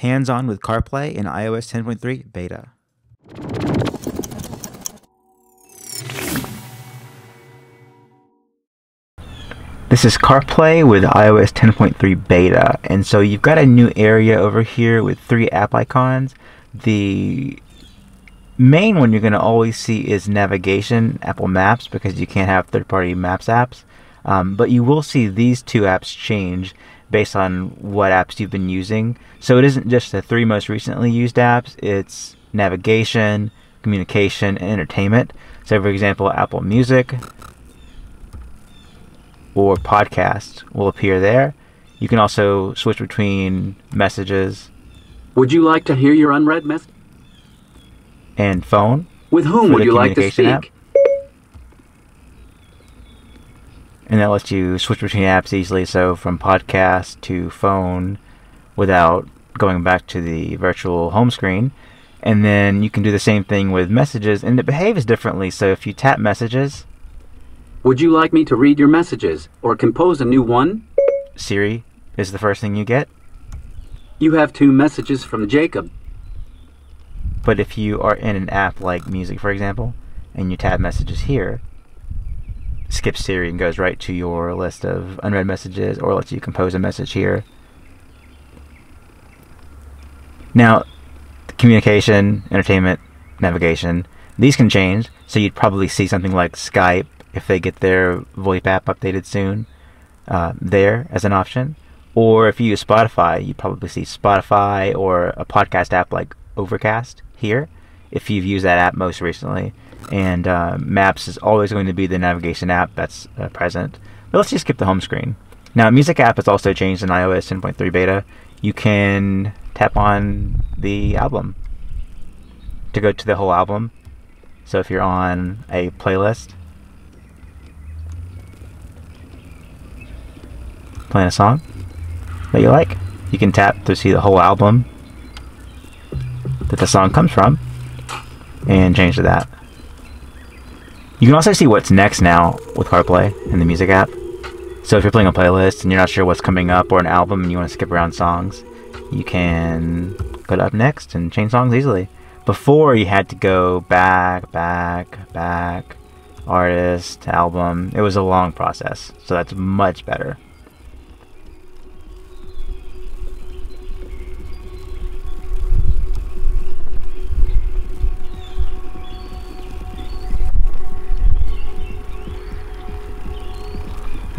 Hands on with CarPlay in iOS 10.3 beta. This is CarPlay with iOS 10.3 beta, and so you've got a new area over here with three app icons. The main one you're going to always see is navigation, Apple Maps, because you can't have third-party Maps apps. Um, but you will see these two apps change based on what apps you've been using. So it isn't just the three most recently used apps, it's navigation, communication, and entertainment. So, for example, Apple Music or podcast will appear there. You can also switch between messages. Would you like to hear your unread message? And phone. With whom would you like to speak? App. And that lets you switch between apps easily. So from podcast to phone without going back to the virtual home screen. And then you can do the same thing with messages, and it behaves differently. So if you tap messages, would you like me to read your messages or compose a new one? Siri is the first thing you get. You have two messages from Jacob. But if you are in an app like music, for example, and you tap messages here, skips Siri and goes right to your list of unread messages or lets you compose a message here. Now, communication, entertainment, navigation, these can change. So you'd probably see something like Skype if they get their VoIP app updated soon uh, there as an option. Or if you use Spotify, you'd probably see Spotify or a podcast app like Overcast here if you've used that app most recently and uh, Maps is always going to be the navigation app that's uh, present. But let's just skip the home screen. Now, Music app has also changed in iOS 10.3 beta. You can tap on the album to go to the whole album. So if you're on a playlist, playing a song that you like, you can tap to see the whole album that the song comes from and change to that. You can also see what's next now with CarPlay in the music app. So if you're playing a playlist and you're not sure what's coming up or an album and you want to skip around songs, you can go to up next and change songs easily. Before you had to go back, back, back, artist, album. It was a long process, so that's much better.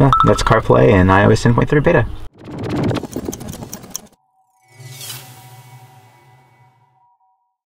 Yeah, that's CarPlay and iOS 10.3 beta.